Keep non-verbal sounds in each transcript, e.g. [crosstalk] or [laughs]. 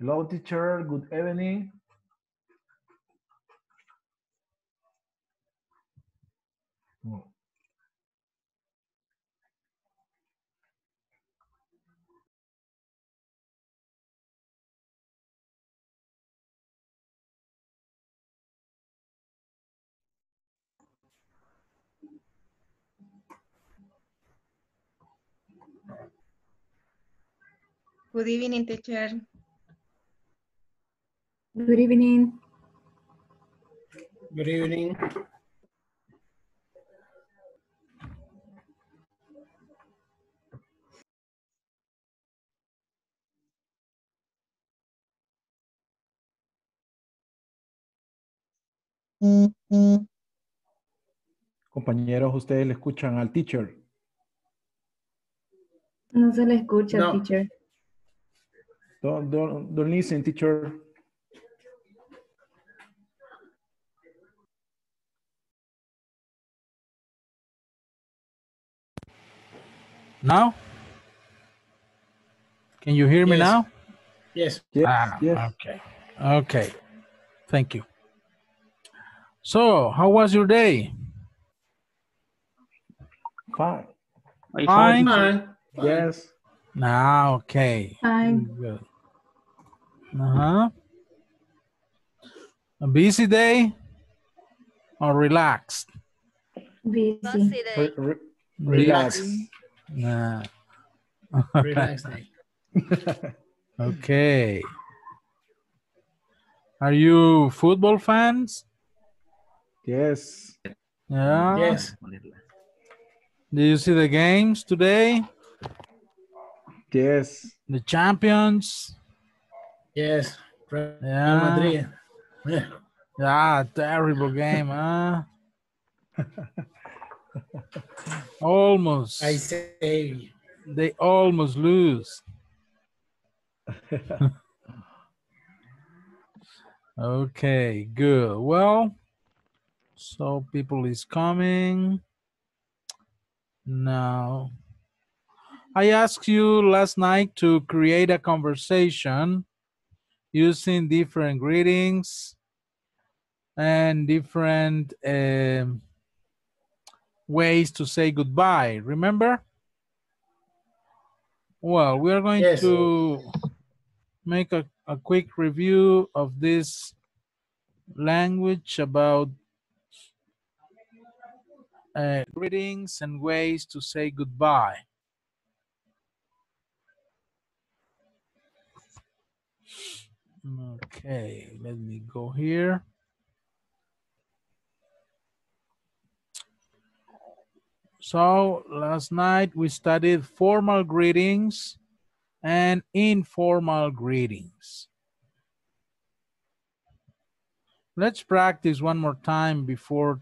Hello, teacher. Good evening. Good evening, teacher. Good evening. Good evening. Compañeros, ustedes le escuchan al teacher. No se le escucha, No. teacher. Don't, don't, don't listen, teacher. Now? Can you hear me Yes. now? Yes. Yes, Ah, yes. Okay. Okay. Thank you. So, how was your day? Fine. Fine. Fine. Yes. Ah, okay. Fine. Good. Uh-huh. A busy day or relaxed? Busy. Re- re- relax. Nah. Relax. [laughs] Okay. Are you football fans? yes. Yeah. Yes. Do you see the games today? Yes. The champions? Yes. Real Yeah. Madrid. Yeah. Yeah, terrible game, huh? [laughs] almost. I say. They almost lose. [laughs] okay, good. Well, so people is coming. Now, I asked you last night to create a conversation using different greetings and different um, ways to say goodbye. Remember? Well, we are going Yes. to make a, a quick review of this language about uh, greetings and ways to say goodbye. Okay, let me go here. So last night we studied formal greetings and informal greetings. Let's practice one more time before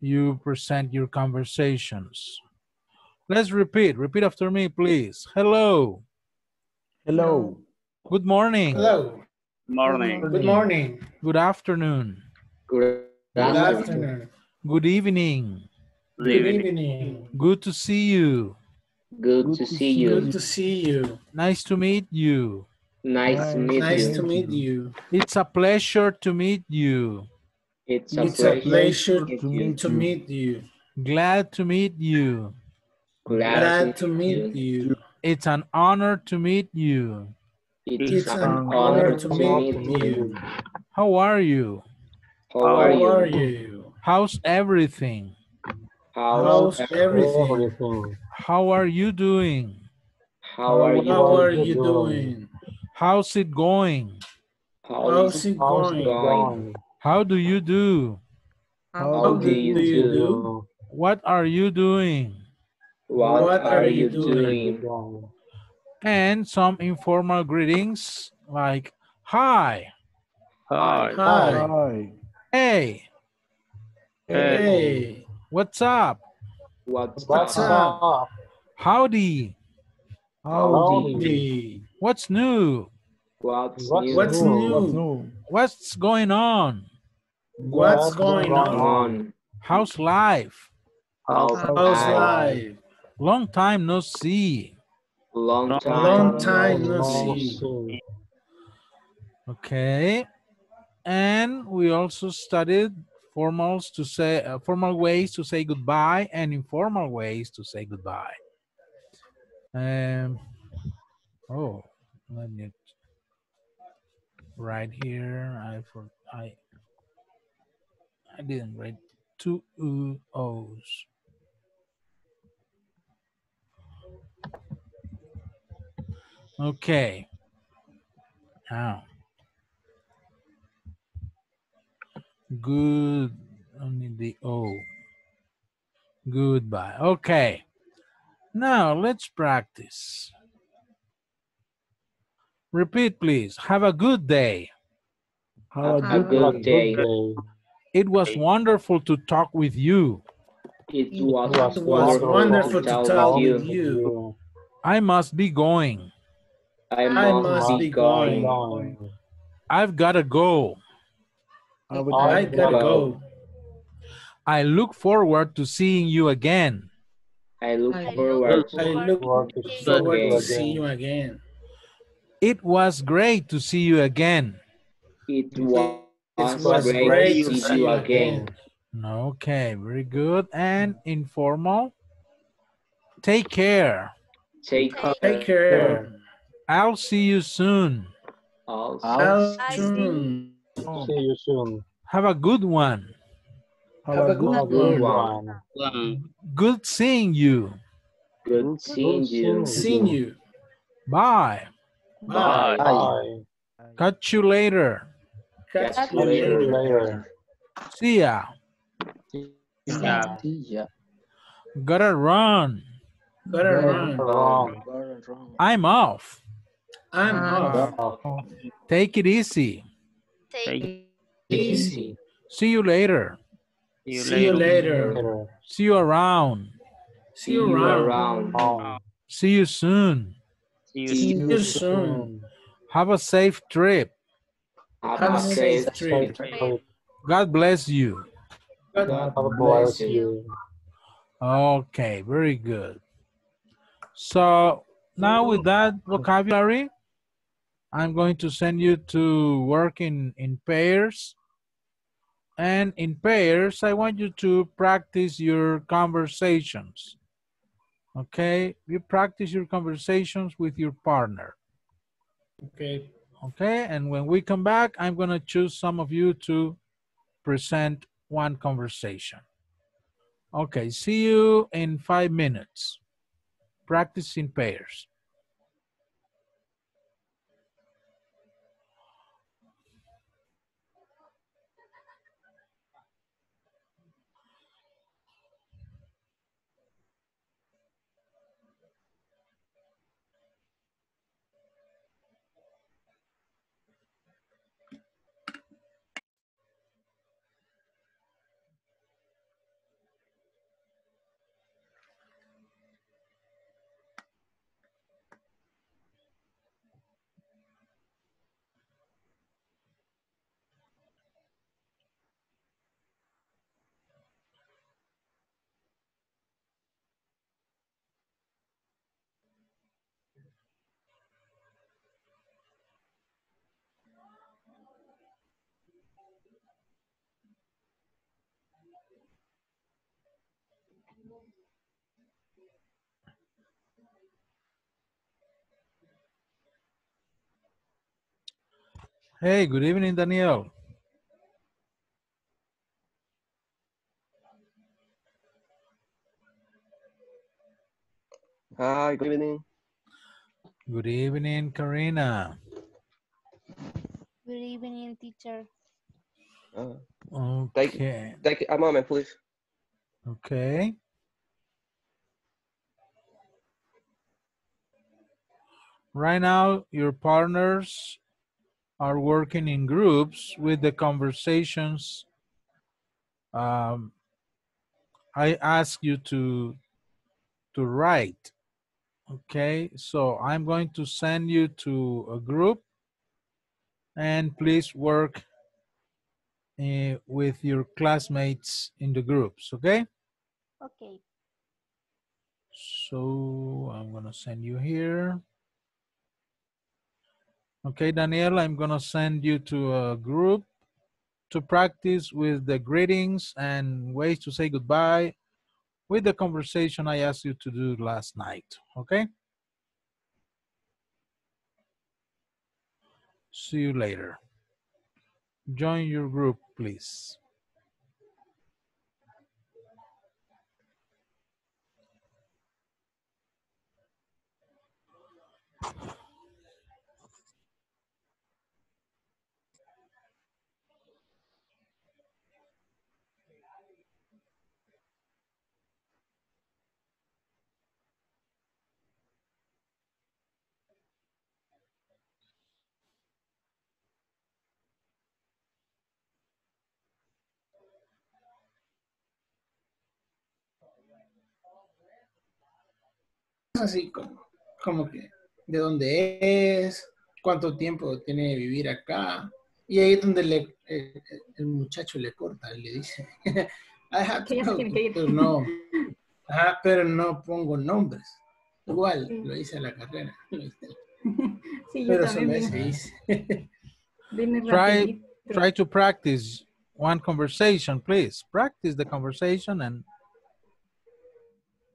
you present your conversations. Let's repeat. Repeat after me, please. Hello. Hello. Good morning. Hello. Morning. Good morning. Good afternoon. Good Good afternoon. Good evening. Good Good evening. evening. Good to see you. Good to see you. Good to see you. Nice to meet you. Nice to meet Nice you. to meet you. It's a pleasure to meet you. It's a It's a pleasure. pleasure to meet to you. meet you. Glad to meet you. Glad to meet you. It's an honor to meet you. It's an honor to meet you. How are you? How How are are you? you? How's everything? How's everything? How are you doing? How are you? How are you doing? How's it going? How's it going? going? How do you do? How do you do? What are you doing? What are you doing? And some informal greetings like hi, Hi. Hi. Hi. hey, Hey. What's up, What's What's up? up? howdy, Howdy. what's new, What's What's new? What's new? new? what's going on, What's going on? on? how's life, How's How's life? life? long time no see, Long time. Long time no see. Okay. And we also studied formals to say, uh, formal ways to say goodbye and informal ways to say goodbye. Um, oh, let me right here. I for I I didn't write two O's. Okay. Now. Good. Only the O. Goodbye. Okay. Now let's practice. Repeat, please. Have a good day. Have a A good good day. It was wonderful to talk with you. It was It was wonderful to talk with you. I must be going. I I must must be be going. going. I've got to go. I would I like to gotta go. go. I look forward to seeing you again. I look I forward I to look forward again. to see you again. It was great to see you again. It was, It was great, great to see you again. Okay, very good. And informal. Take care. Take care. Take care. I'll see you soon. Also, I'll I soon. See you soon. Have a good one. have a good Have a day. good one. Good seeing you. good seeing you. Seeing you. Bye. Bye. Bye. Catch you later. Catch Catch you you See you later. later. See ya. Gotta run. Gotta run. Wrong. I'm off. I'm off. Off. Take it easy. Take Easy. See you later. See you later. Later. See you around. See you around. around. See you soon. See you soon. Have a safe trip. Have Have a a safe safe trip. trip. God bless you. God God bless you. Okay, very good. So now with that vocabulary, I'm going to send you to work in, in pairs. And in pairs, I want you to practice your conversations. Okay, you practice your conversations with your partner. Okay. Okay, and when we come back, I'm gonna choose some of you to present one conversation. Okay, see you in five minutes. Practice in pairs. Hey, good evening, Daniel. Hi, good evening. Good evening, Karina. Good evening, teacher. Uh, Thank- Okay, take a moment, please. okay. Right now, your partners are working in groups with the conversations. Um, I ask you to to write. Okay, so I'm going to send you to a group and please work eh, with your classmates in the groups, okay? Okay. So I'm gonna send you here. Okay, Daniel, I'm gonna send you to a group to practice with the greetings and ways to say goodbye with the conversation I asked you to do last night, okay? See you later. Join your group, please. Así como, como que de dónde es, cuánto tiempo tiene de vivir acá. Y ahí es donde le, eh, el muchacho le corta, le dice, I have to Que ya se go", tiene que ir. pero no, [laughs] ajá, pero no pongo nombres. Igual, Sí. lo hice a la carrera. [laughs] Sí, yo Pero también solo ese vine, hice. Try, try to practice one conversation, please. Practice the conversation and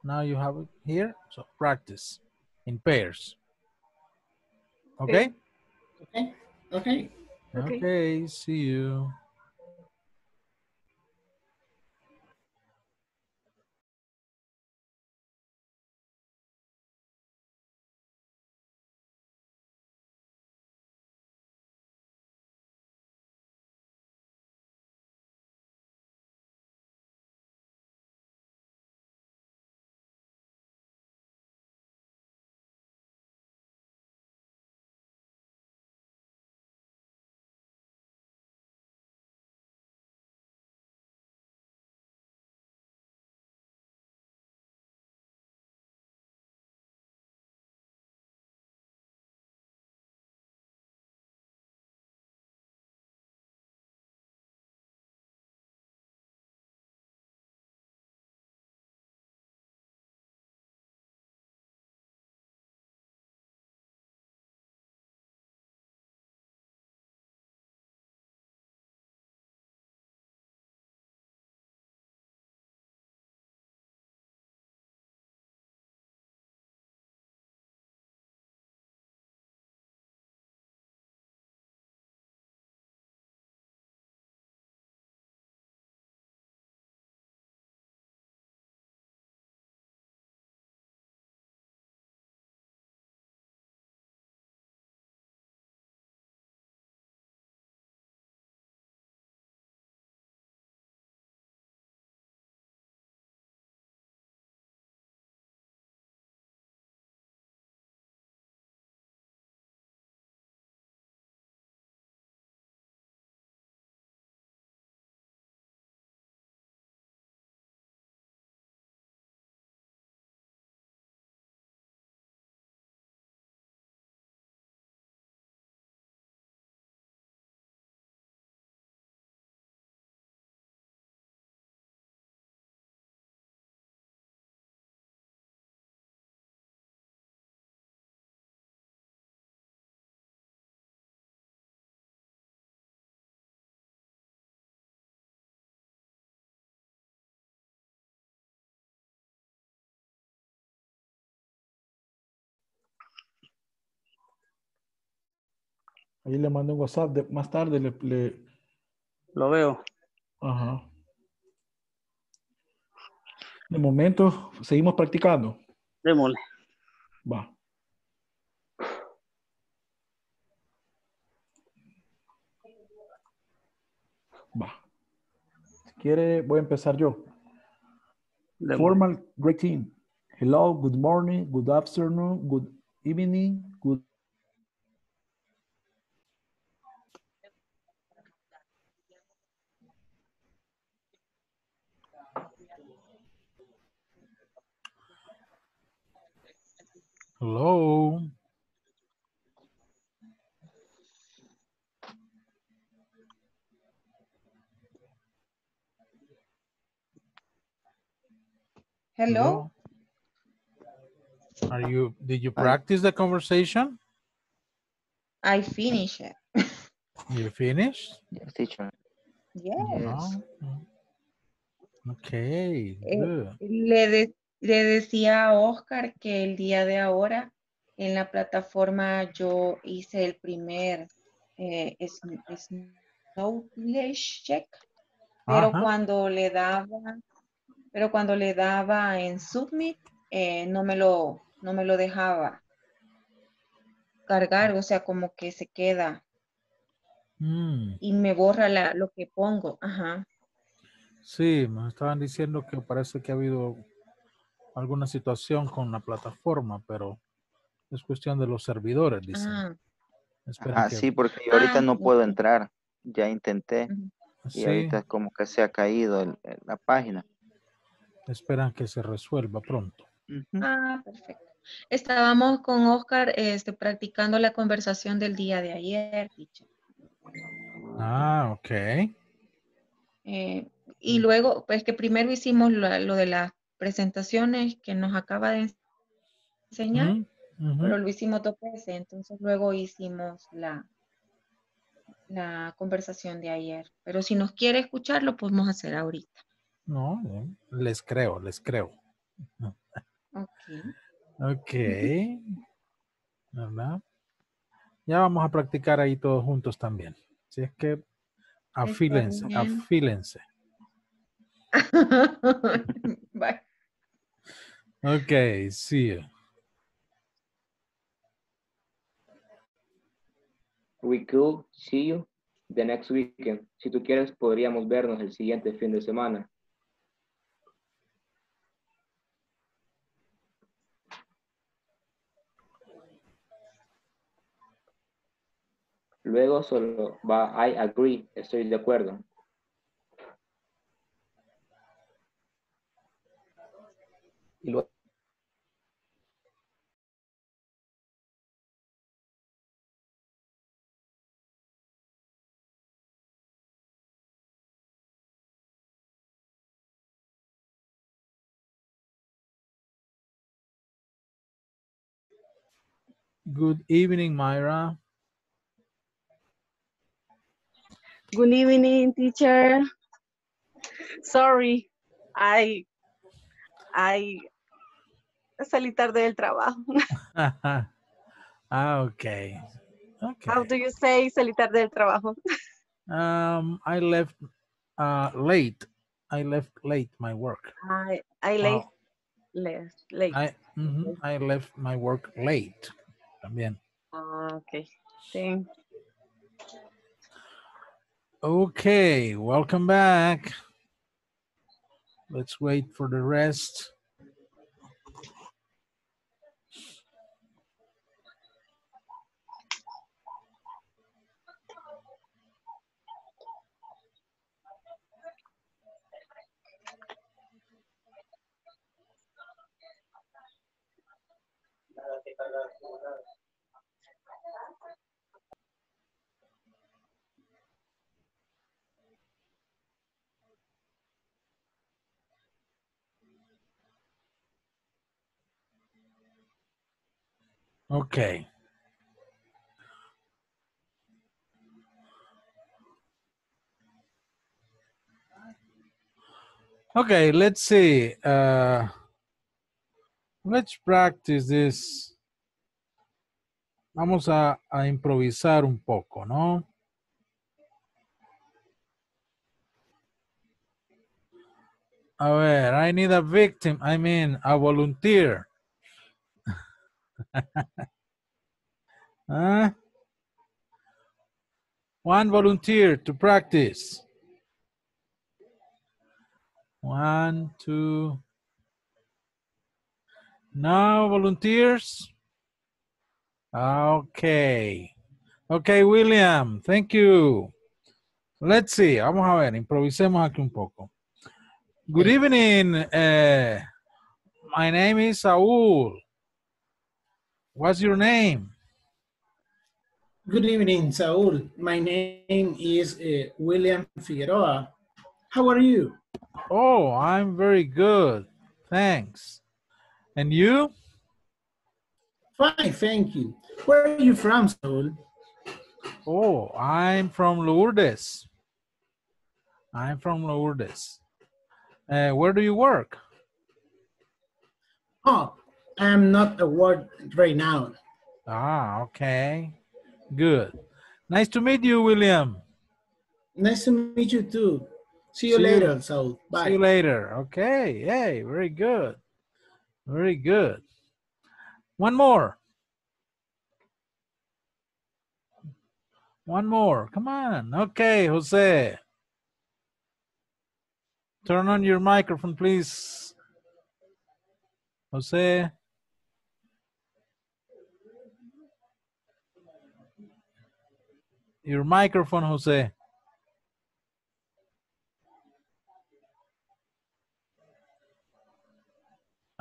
now you have it here. So practice in pairs. Okay? Ok, ok. Okay. Okay, see you. Ahí le mando un WhatsApp. de- más tarde le, le- Lo veo. Ajá. De momento, seguimos practicando. Démosle. Va. Va. Si quiere, voy a empezar yo. Démosle. Formal greeting. Hello, good morning, good afternoon, good evening, good Hello. Hello. Are you, did you practice the conversation? I finished it. [laughs] You finished? Yes, teacher. Yes. No. Okay, Eh, good. Le, de- le decía a Oscar que el día de ahora en la plataforma yo hice el primer eh, es, es- knowledge check, pero Ajá. cuando le daba, pero cuando le daba en submit eh, no me lo no me lo dejaba cargar, o sea, como que se queda Mm, y me borra la, lo que pongo. Ajá. sí, me estaban diciendo que parece que ha habido alguna situación con la plataforma, pero es cuestión de los servidores, dicen. Ah, Ah, que- sí, porque yo ahorita Ah, no puedo entrar. Ya intenté y ahorita es como que se ha caído el- el- la página. esperan que se resuelva pronto. Ah, perfecto. Estábamos con Oscar este, practicando la conversación del día de ayer, teacher. Ah, ok. Eh, y luego, pues que primero hicimos lo, lo de las presentaciones que nos acaba de enseñar, pero lo hicimos dos veces, entonces luego hicimos la, la conversación de ayer. Pero si nos quiere escuchar, lo podemos hacer ahorita. No, les creo, les creo. Ok. Ok. ¿Verdad? Ya vamos a practicar ahí todos juntos también. Si es que afílense, afílense. [laughs] Bye. Ok, see you. We could see you the next weekend. Si tú quieres, podríamos vernos el siguiente fin de semana. Luego solo va I agree, estoy de acuerdo. Y luego Good evening, Myra. Good evening, teacher. Sorry, I, I salí tarde del trabajo. ah, okay. Okay. How do you say salí tarde del trabajo? Um, I left uh, late. I left late my work. I, I left, left, late. I, I left my work late. También. Ah, okay, thank Okay, welcome back. Let's wait for the rest. Okay. Okay, let's see. Uh, let's practice this. Vamos a, a improvisar un poco, ¿no? A ver, I need a victim. I mean, a volunteer. [laughs] Huh? One volunteer to practice. One, two. Now volunteers? Okay. Okay, William, thank you. Let's see, vamos a ver, improvisemos aquí un poco. Good evening. eh, my name is Saul. What's your name? Good evening, Saul. My name is uh, William Figueroa. How are you? Oh, I'm very good. Thanks. And you? Fine, thank you. Where are you from, Saul? Oh, I'm from Lourdes. I'm from Lourdes. Uh, where do you work? Oh, I'm not at work right now. Ah, okay. Good. Nice to meet you, William. Nice to meet you too. See you See you- later. So bye. See you later. Okay. Hey, very good. Very good. One more. One more. Come on. Okay, Jose. Turn on your microphone, please. Jose. Your microphone, Jose.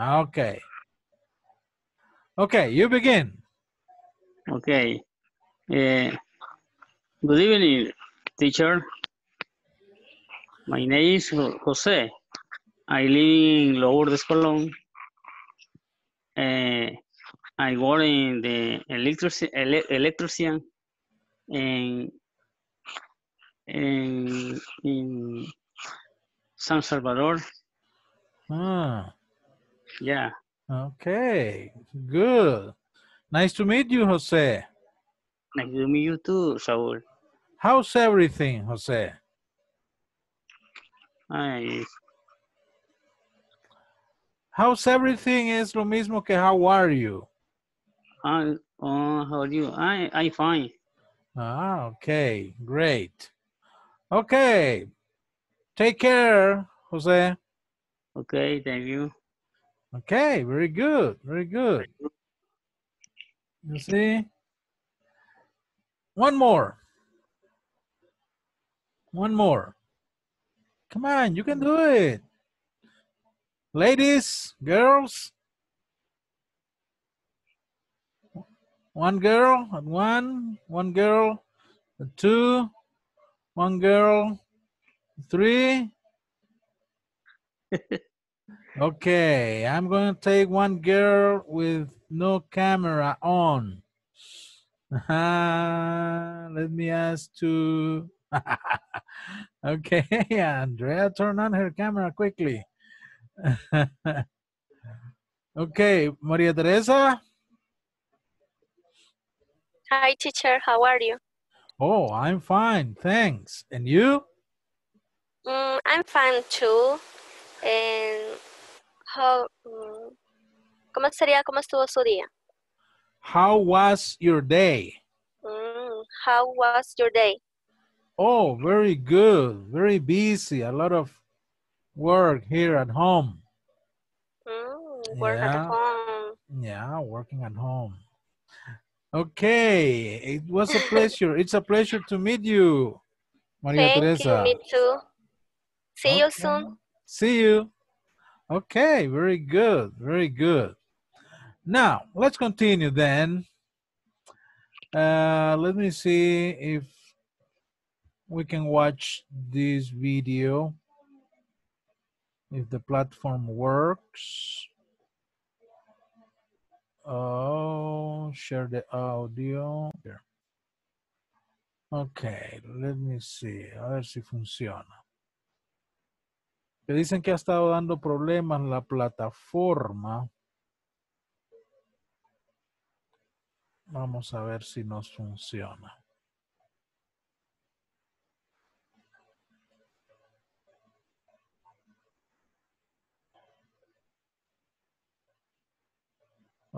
Okay. Okay, you begin. Okay. Eh, good evening, teacher. My name is Jose. I live in Lourdes, Colón. Eh, I work in the electric, ele, electrician in, in, in San Salvador. Ah, Yeah. okay, good. Nice to meet you, Jose. Nice to meet you too, Saúl. How's everything, Jose? Ay, How's everything es lo mismo que how are you? I, oh, how are you? I, I fine. Ah, okay, great. Okay, take care, Jose. Okay, thank you. Okay, very good, very good. You see? One more. One more. Come on, you can do it. Ladies, girls. One girl and one, one girl at two, one girl, three. [laughs] Okay, I'm going to take one girl with no camera on. [laughs] Let me ask to. [laughs] okay, Andrea, turn on her camera quickly. okay, Maria Teresa. Hi, teacher. How are you? Oh, I'm fine, thanks. And you? Mm, I'm fine too. And how, mm, ¿Cómo sería, cómo estuvo su día? How was your day? Mm, how was your day? Oh, very good, very busy. A lot of work here at home. Mm, work at home. Yeah, working at home. Okay, it was a pleasure. It's a pleasure to meet you, Maria Thank Teresa. you, me too. See you soon. See you. Okay, very good, very good. Now, let's continue then. Uh, let me see if we can watch this video. If the platform works. Oh, share the audio. Here. Okay, let me see. A ver si funciona. Que dicen que ha estado dando problemas la plataforma. Vamos a ver si nos funciona.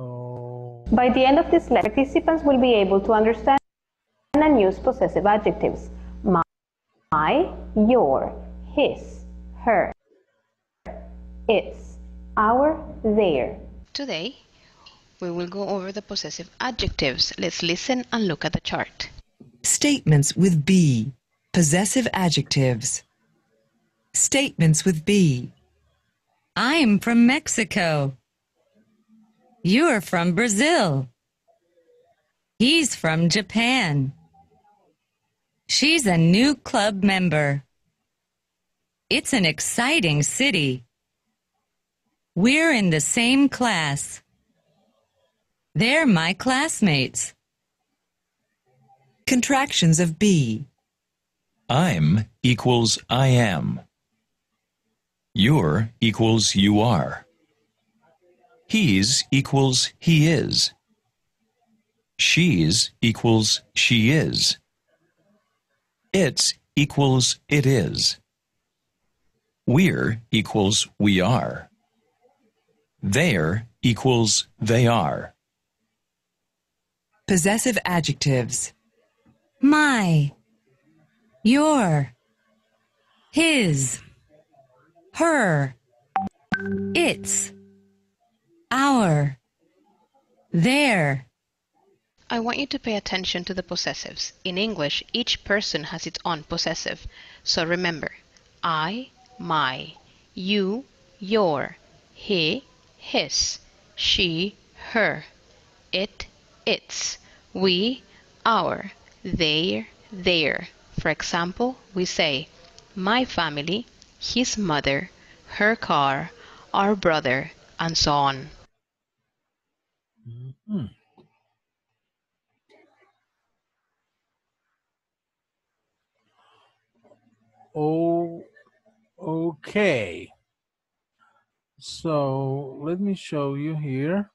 Oh, By the end of this lecture, participants will be able to understand and use possessive adjectives. My, my, your, his, her, its, our, their. Today, we will go over the possessive adjectives. Let's listen and look at the chart. Statements with be. Possessive adjectives. Statements with be. I'm from Mexico. You're from Brazil. He's from Japan. She's a new club member. It's an exciting city. We're in the same class. They're my classmates. Contractions of be. I'm equals I am. You're equals you are. He's equals he is. She's equals she is. It's equals it is. We're equals we are. They're equals they are. Possessive adjectives. My. Your. His. Her. Its. Our. Their. I want you to pay attention to the possessives. In English, each person has its own possessive. So remember, I, my, you, your, he, his, she, her, it, its, we, our, they, their. For example, we say, my family, his mother, her car, our brother, and so on. Hmm. Oh, okay. So let me show you here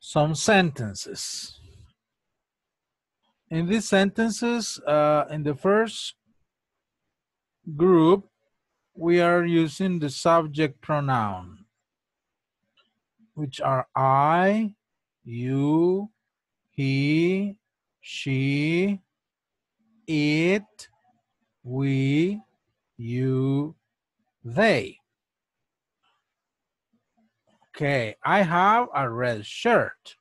some sentences. In these sentences, uh, in the first group, we are using the subject pronoun, which are I, you, he, she, it, we, you, they. Okay, I have a red shirt.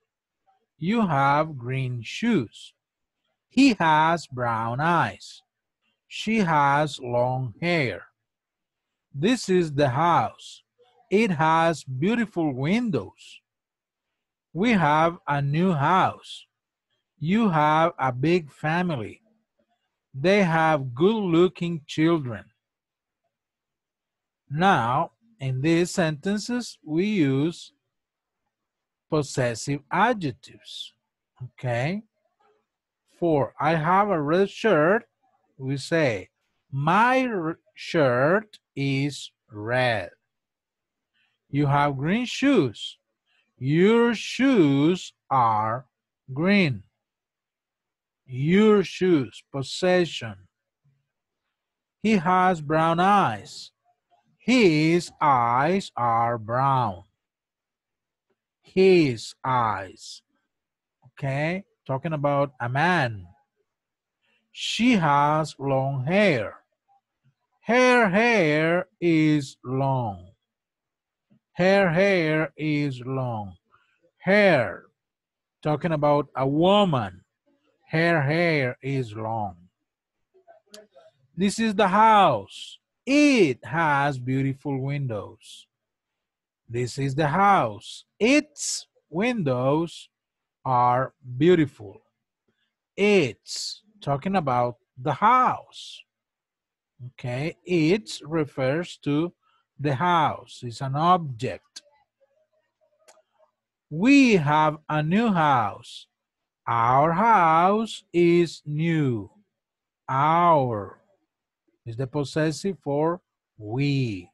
You have green shoes. He has brown eyes. She has long hair. This is the house. It has beautiful windows. We have a new house. You have a big family. They have good-looking children. Now, in these sentences, we use possessive adjectives, okay? For I have a red shirt, we say, my shirt is red. You have green shoes. Your shoes are green. Your shoes, possession. He has brown eyes. His eyes are brown. His eyes. Okay, talking about a man. She has long hair. Her hair is long. Her hair is long. Hair, talking about a woman. Her hair is long. This is the house. It has beautiful windows. This is the house. Its windows are beautiful. It's talking about the house. Okay, it refers to the house. is an object. We have a new house. Our house is new. Our is the possessive for we.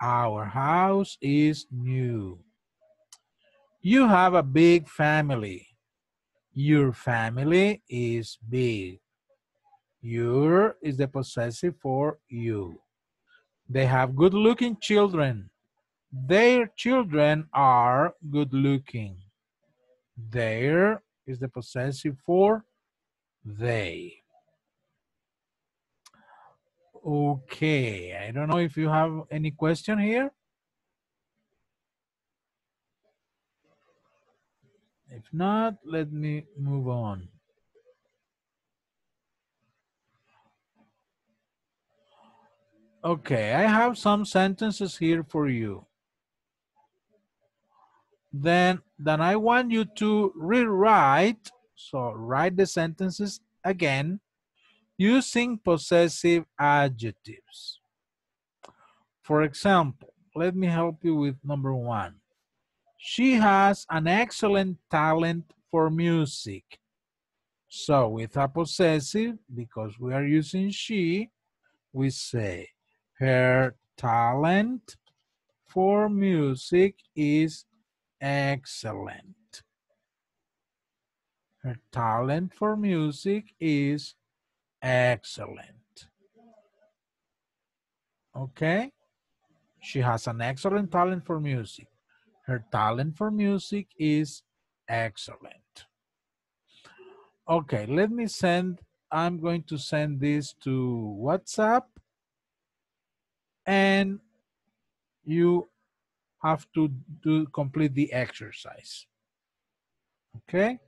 Our house is new. You have a big family. Your family is big. Your is the possessive for you. They have good looking children. Their children are good looking. Their is the possessive for they. Okay, I don't know if you have any question here. If not, let me move on. Okay, I have some sentences here for you. Then, then I want you to rewrite, so write the sentences again using possessive adjectives. For example, let me help you with number one. She has an excellent talent for music. So with a possessive, because we are using she, we say her talent for music is excellent. Her talent for music is excellent. Okay? She has an excellent talent for music. Her talent for music is excellent. Okay, let me send, I'm going to send this to WhatsApp and you have to do complete the exercise. Okay?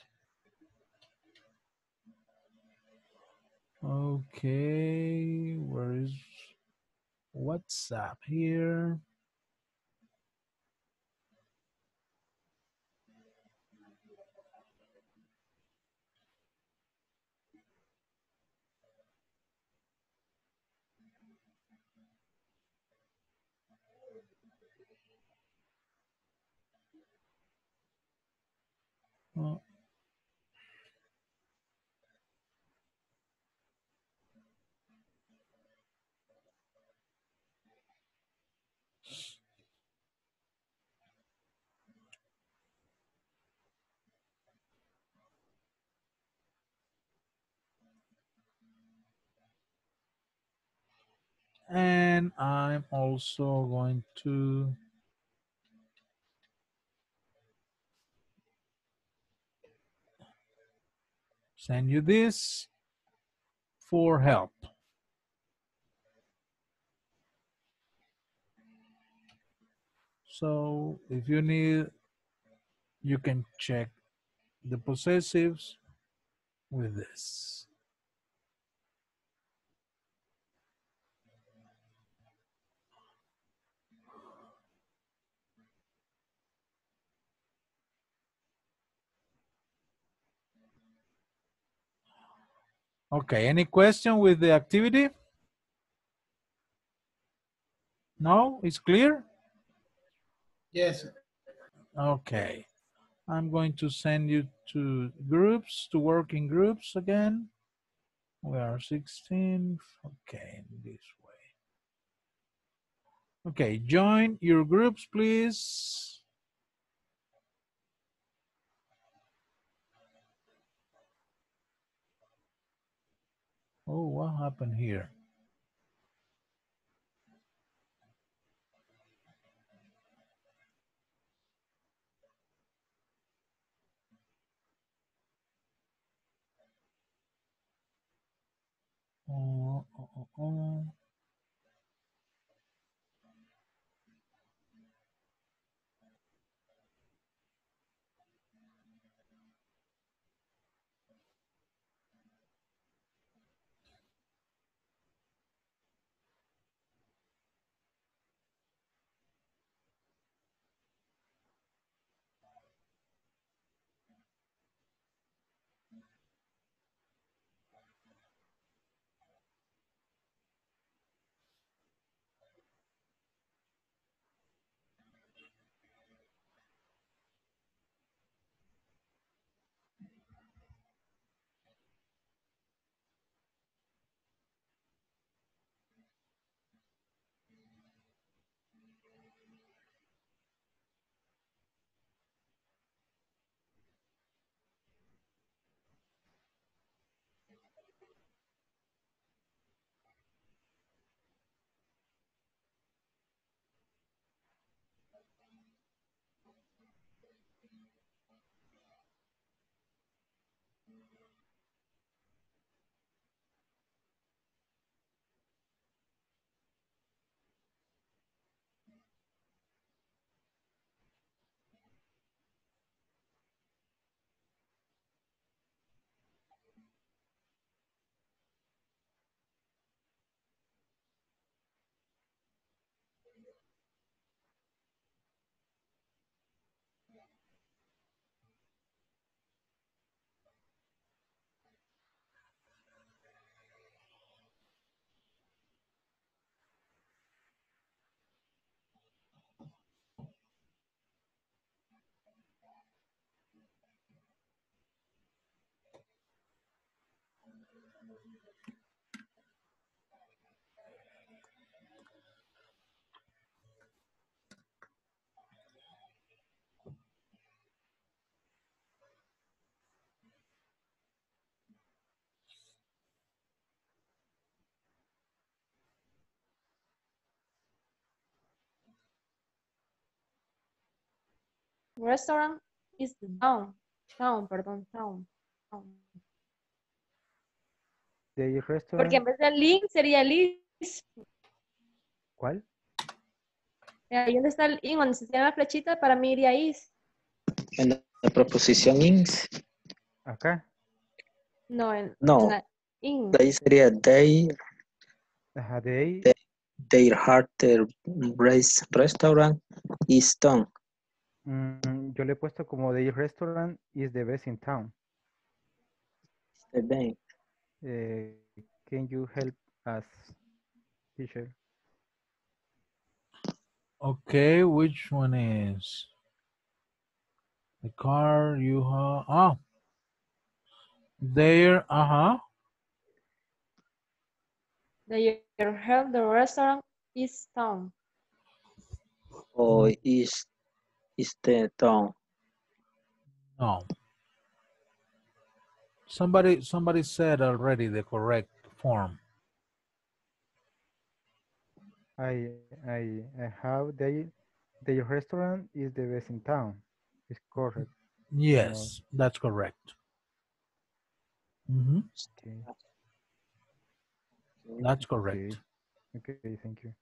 Okay, where is WhatsApp here? And I'm also going to send you this for help. So if you need, you can check the possessives with this. Okay, any question with the activity? No, it's clear? Yes. Okay. I'm going to send you to groups, to work in groups again. We are 16. Okay, this way. Okay, join your groups, please. Oh, what happened here? Oh, oh, oh, oh. Restaurant is down. Town, perdón, town. town. The restaurant. Porque en vez de link sería Liz. ¿Cuál? Ahí donde está el in, donde se tiene la flechita, para mí iría is. En la, proposición ins, Acá. No, en, No. en la in. de ahí sería they, Ajá, de ahí. their heart race restaurant is done. mm, yo le he puesto como the restaurant is the best in town. Está bien. Eh, can you help us, teacher? Okay, which one is the car you have? Ah, there. Uh huh. The your help the restaurant is town. Oh, is, is the town. No. Somebody, somebody said already the correct form. I I I have the the restaurant is the best in town. It's correct. Yes, that's correct. Mhm. Okay. That's correct. Okay, okay, thank you.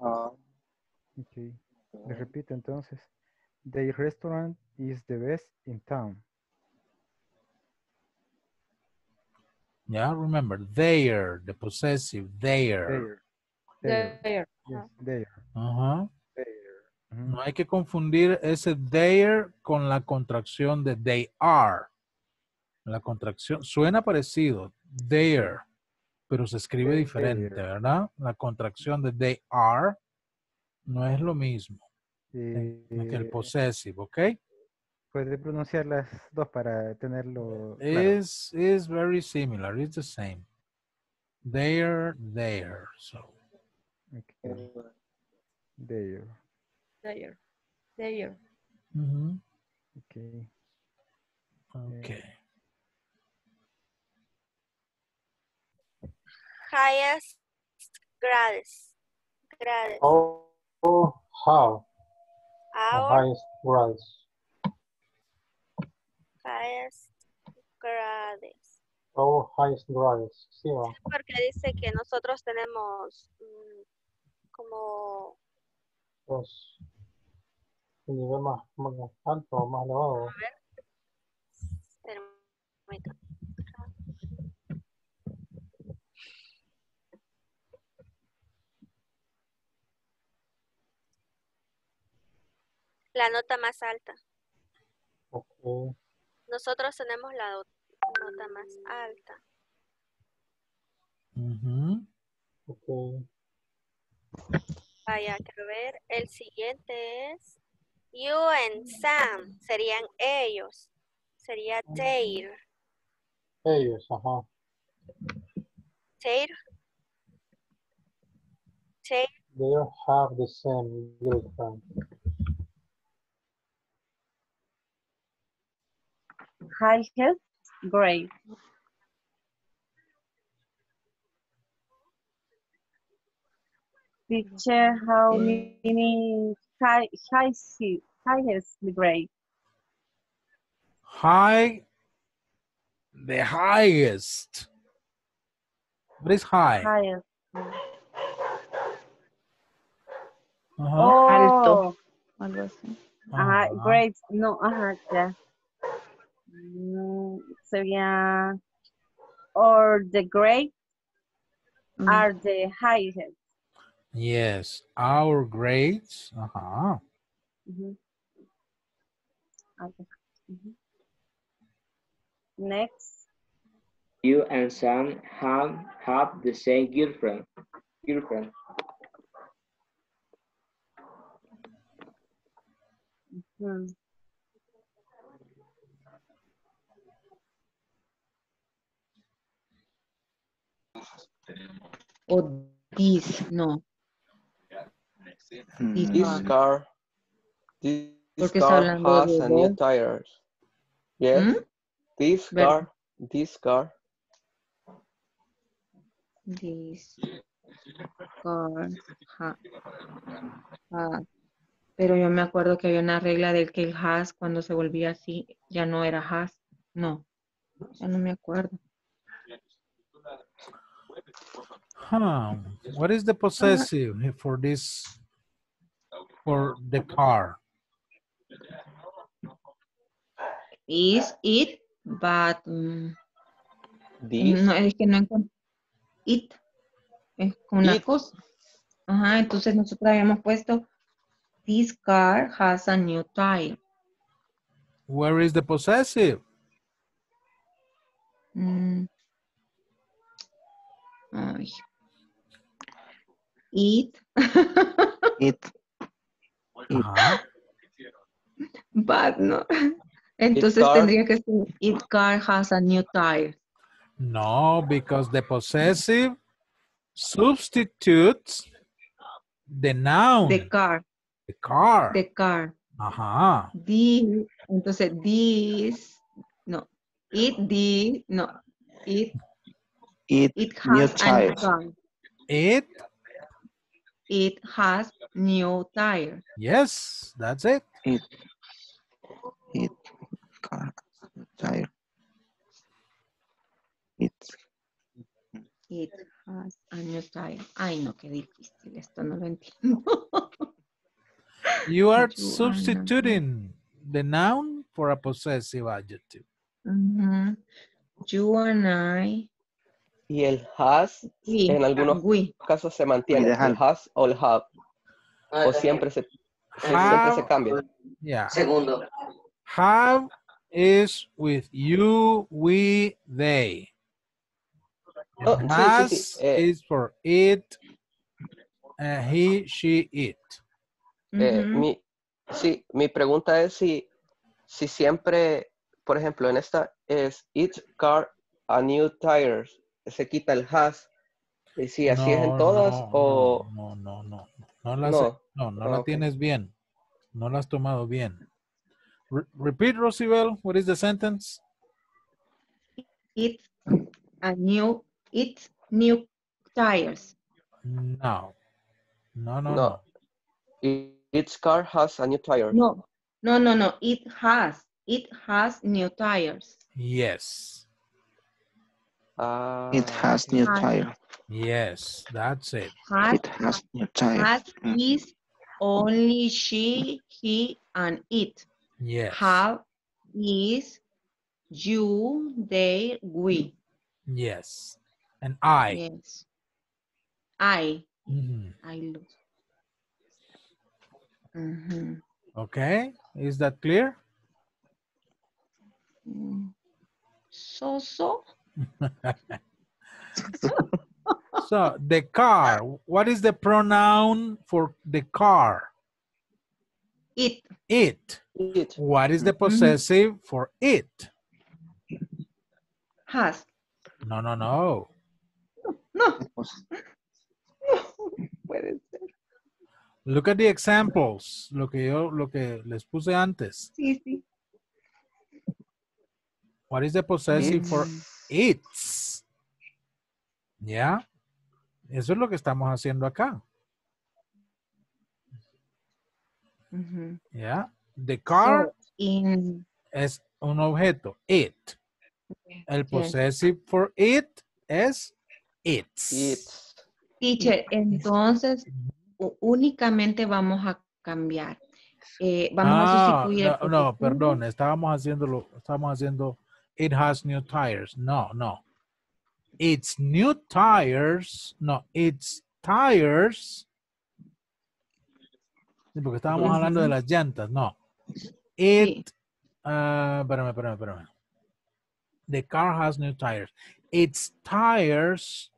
Ah, Okay. Le repito entonces. The restaurant is the best in town. Yeah, remember, there, the possessive, there. There. There. No hay que confundir ese there con la contracción de they are. La contracción suena parecido, there, pero se escribe There. diferente, ¿verdad? La contracción de they are no es lo mismo que el Eh, possessive, ¿ok? Puede pronunciar las dos para tenerlo claro. Is is very similar. It's the same. There, there. So Okay. There. There. There. mhm, Okay. okay. Highest grades. Grades. Oh, oh how? Our highest grades. highest grades. Oh, highest grades. Sí, va. Porque dice que nosotros tenemos mm, como Pues, el nivel más, más alto o más elevado. permítame. La nota más alta. Nosotros tenemos la nota más alta. Ujú. Ok. Vaya, quiero ver. El siguiente es you and Sam. Serían ellos. Sería their. Ellos, ajá. Their. Their. They have the same girlfriend. Highest grade. Teacher, how mm. many high, high, highest grade? High, the highest. What is high? Highest. Ajá. Oh, Algo así. ajá, Ajá. grades, no, uh-huh, ajá, ya. Mm, Sería, or the grades are the highest. Yes, our grades. Ajá. Mhm. Okay. Mhm. Next, You and Sam have, have the same girlfriend. Girlfriend. hmm. O this, no. This This car. this, this car has de a new tires. Yes. ¿Mm? This Ver- car, this car. This car ha- ha- Pero yo me acuerdo que había una regla del que el has cuando se volvía así ya no era has. No, ya no me acuerdo. Huh. What is the possessive for this, for the car? Is it, but mm, This. no, es que no encuentro. It es una It. cosa. Ajá, entonces nosotros habíamos puesto This car has a new tire. Where is the possessive? Mm. Ay. It, It. Ajá. but no. Entonces car- tendría que ser It car has a new tire. No, because the possessive substitutes the noun, The car, the car. the car. Ajá. This, entonces this, no. It, the, no. It, It. it has a new tire. It, It has new tire. yes, that's it. It. It. Car. Tire. It. It has a new tire. Ay, no, qué difícil. Esto no lo entiendo. [laughs] You are Joanna. substituting the noun for a possessive adjective. Ujú. You and I. Y el has en algunos We. casos se mantiene. El has o el have. O siempre se, siempre se cambia. yeah. Segundo. Have is with you, we, they. Oh, sí, sí, Has sí, eh. is for it, uh, he, she, it. Eh, mi, sí, mi pregunta es si, si siempre, por ejemplo, en esta es each car a new tires, se quita el has. Y si así es en No, todas no, o No, no, no. No, las- No. no, no Ah, la ok. tienes bien. No la has tomado bien. Re- repeat, Rosibel, what is the sentence? It a new. It new tires. No. No, no, no. no. E- Each car has a new tire. No. No, no, no. It has. It has new tires. Yes. Ah, It has new Has. tire. Yes, that's it. Has, It has new tire. has Mm. is only she, he, and it. Yes. Have is you, they, we. Yes. And I. Yes. I. Mhm. I lose. Mhm. Okay. Is that clear? Mm. So, so. So the car, what is the pronoun for the car? It. It. It. What is the Mhm. possessive for it? Has. No, no, no. No. [laughs] Puede ser. Look at the examples. Lo que yo, lo que les puse antes. Sí, sí. What is the possessive for its? ¿Ya? Eso es lo que estamos haciendo acá. ¿Ya? The car So, in es un objeto. It. El Yes. possessive for it es its. It's. Teacher, entonces únicamente vamos a cambiar. Eh, vamos a Ah, sustituir. el no, no, perdón, estábamos haciéndolo, estábamos haciendo it has new tires. No, no. It's new tires. No, it's tires. Sí, porque estábamos hablando de las llantas. No. It. ah, espérame, espérame, espérame. The car has new tires. Its tires.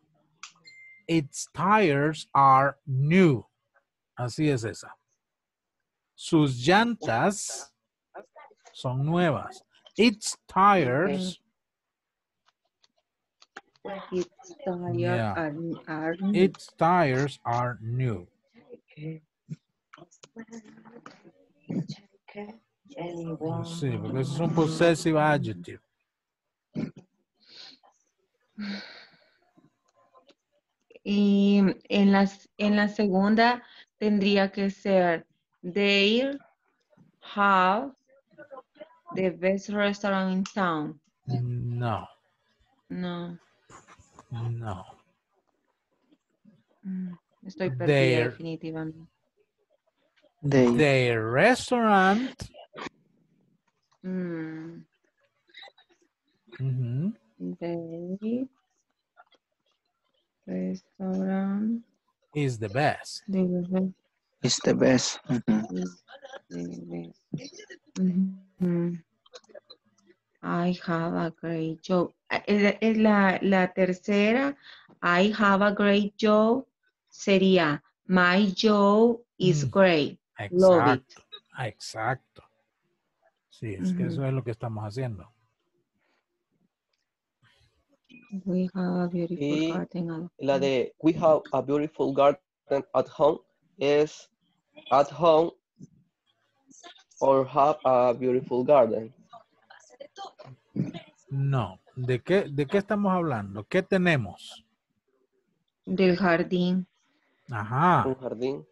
Its tires are new. Así es esa. Sus llantas son nuevas. Its tires Its tires Yeah. are, are new. Its tires are new. Sí, porque eso es un possessive adjective. Y en, las, en la segunda tendría que ser they have the best restaurant in town. No, No, no. mm, estoy perdida Their- definitivamente. They, The restaurant Mm, ujú, they restaurant is the best. the is the best. Is the best. Mhm. I have a great job. Ah, Es la, la tercera, I have a great job, sería my job is Mm, great. Love it. Exacto, exacto. Sí, es que eso es lo que estamos haciendo. We have a beautiful Y garden. la de we have a beautiful garden at home es at home or have a beautiful garden. No, ¿de qué, de qué estamos hablando? ¿Qué tenemos? Del jardín. Ajá, Un jardín.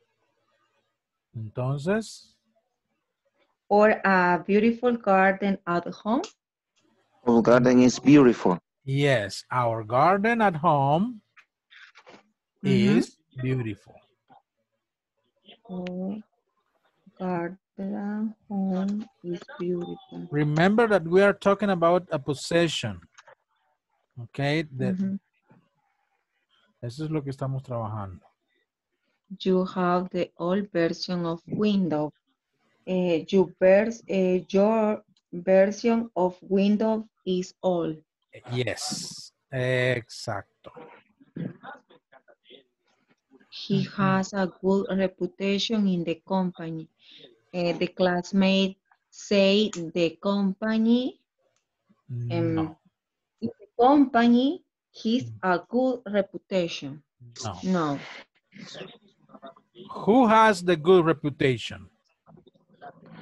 entonces, Or a beautiful garden at home. Our garden is beautiful. yes, our garden at home is beautiful. Or garden at home is beautiful. Remember that we are talking about a possession. Okay, Mhm. eso es lo que estamos trabajando. You have the old version of Windows. Eh, your, vers- eh, your version of Windows is old. Yes, exacto. He has a good reputation in the company. Eh, the classmate say the company, um, No, in the company, he's a good reputation. no. No, Who has the good reputation?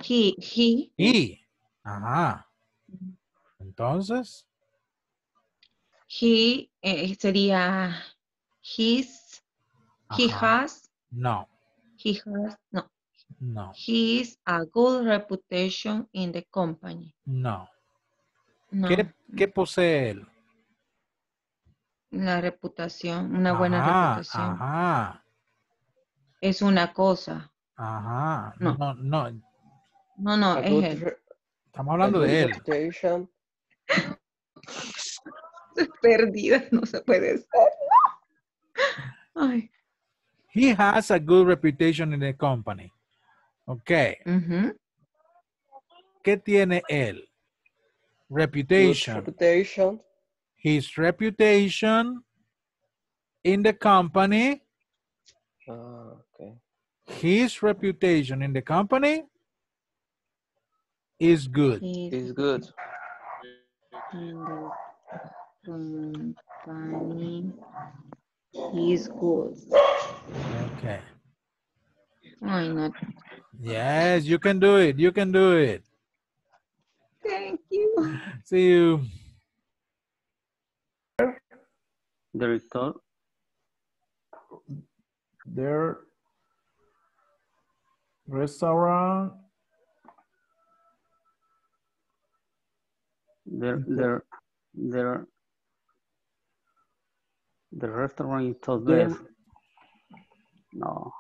he, he, He. Ajá. Entonces, he eh, sería his, he has, no, he has, no, no, he is a good reputation in the company. no. No, ¿Qué, qué posee él? la reputación, una buena Ajá, reputación. Ajá, Es una cosa. ajá. No. No, no. No, no, A es good él. Estamos hablando de él. reputation. [laughs] Perdida, no se puede ser. [laughs] Ay. He has a good reputation in the company. Ok. ujú. ¿Qué tiene él? Good Reputation. reputation. His reputation in the company. Ah, okay. His reputation in the company is good. He's It's good. in the company. He's good. Okay. Why not? Yes, you can do it. You can do it. Thank you. See you. Director, Their restaurant there, there, there, the restaurant is so best. No,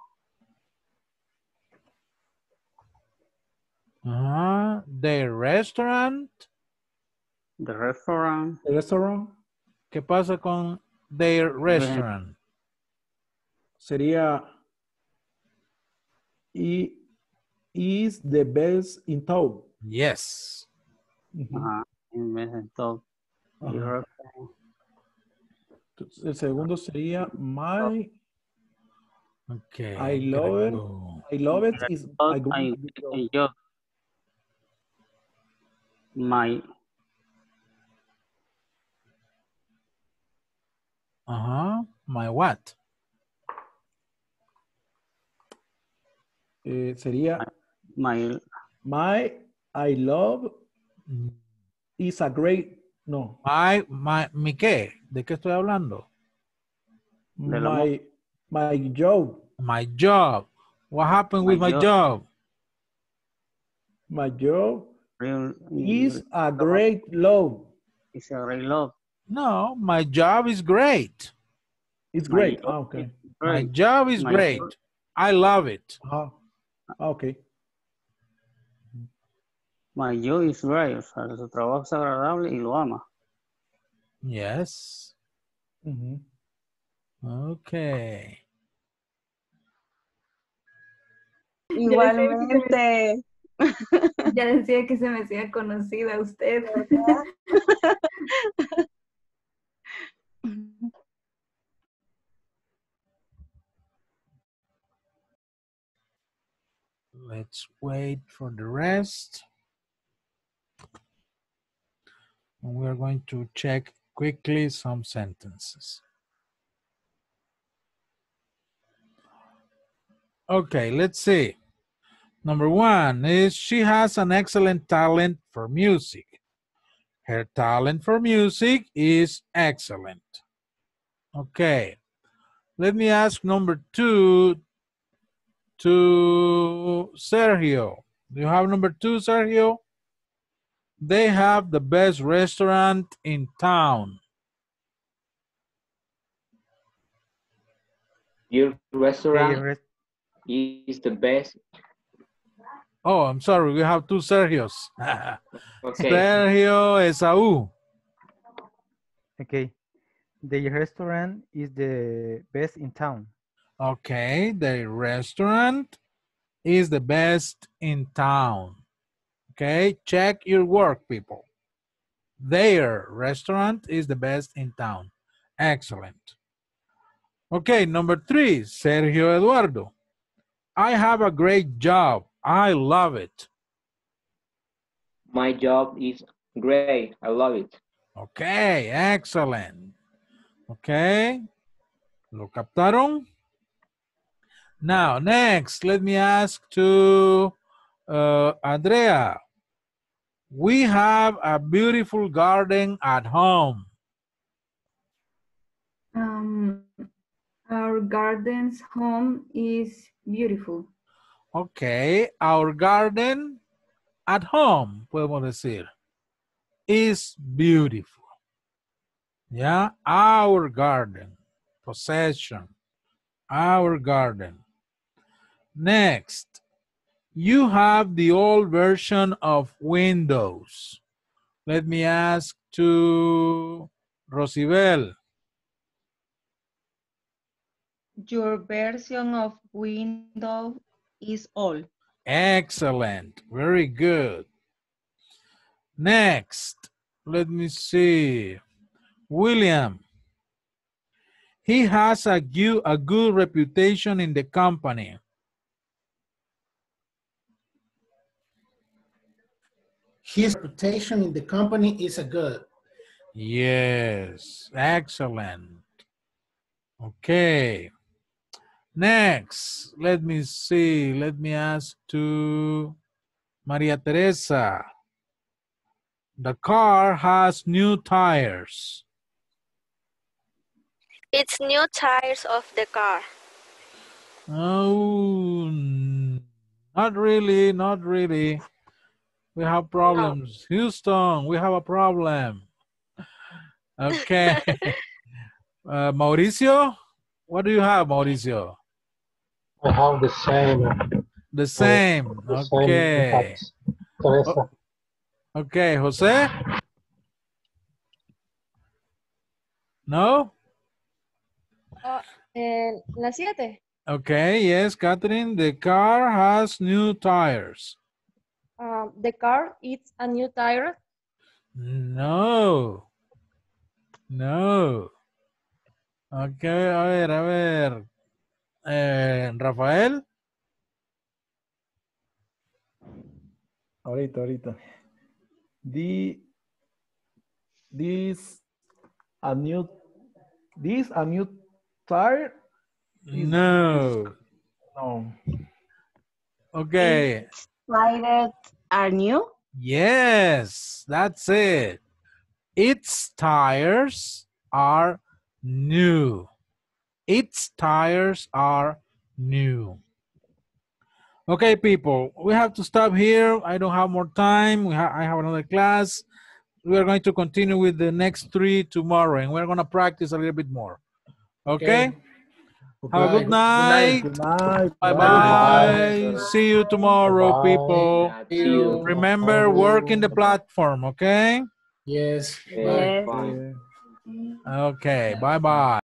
Uh-huh. The restaurant. the restaurant, the restaurant ¿Qué pasa con their restaurant? sería i- is the best in town. Yes. Ujú. ajá, en vez de todo. Ajá. the restaurant, Entonces, El segundo sería my Okay. I love it. I love it is I, job. I just my Ajá. My what? Eh, sería My, my I love is a great no My, my, ¿mi qué? ¿De qué estoy hablando? Del amor. my my job My job. What happened with My my job. job? my job is a great love It's a great love. No, my job is great. it's great job ah, okay My Great. job is My great. job- I love it. Ajá. Ah, okay My job is great. O sea, su trabajo es agradable y lo ama. Yes. Ujú. Okay. Igualmente. [laughs] Ya decía que se me hacía conocida usted. [laughs] Let's wait for the rest. And we are going to check quickly some sentences. Okay, let's see. Number one is she has an excellent talent for music. Her talent for music is excellent. Okay, let me ask number two to Sergio. Do you have number two, Sergio? They have the best restaurant in town. Your restaurant is the best. Oh, I'm sorry, we have two Sergios. [laughs] Okay. Sergio Esaú. okay. The restaurant is the best in town. Okay, the restaurant is the best in town. Okay, check your work, people. Their restaurant is the best in town. Excellent. Okay, number three, Sergio Eduardo. I have a great job. I love it. My job is great. I love it. Okay, excellent. Okay, ¿lo captaron? Now, next, let me ask to uh, Andrea. We have a beautiful garden at home. Um, our garden's home is beautiful. Okay, our garden at home, podemos decir, is beautiful. Yeah, our garden, possession, our garden. Next, you have the old version of Windows. Let me ask to Rosibel. Your version of Windows is old. Excellent. Very good. Next, let me see. William. He has a good, a good reputation in the company. His reputation in the company is a good. Yes, excellent. Okay. Next, let me see. Let me ask to Maria Teresa. The car has new tires. It's new tires of the car. Oh, not really, not really. We have problems. Houston, we have a problem. Okay. [laughs] uh, Mauricio, what do you have, Mauricio? I have the same. The same. the Okay. impacts. Teresa. Okay, Jose? No? Ah, en la 7. Okay, yes, Catherine. The car has new tires. Um, the car is a new tire. No. No. Okay, a ver, a ver. Eh, Rafael. Ahorita, ahorita. The, this a new This a new tire? No. No. Okay. Tires are new. Yes, that's it. Its tires are new. Its tires are new. Okay, people, we have to stop here. I don't have more time. We ha I have another class. We are going to continue with the next three tomorrow, and we're going to practice a little bit more. Okay? Have a good night. Good night. Bye-bye. See you tomorrow, Bye. people. See you. Remember, work in the platform, okay? Yes. Yes. Okay, bye-bye.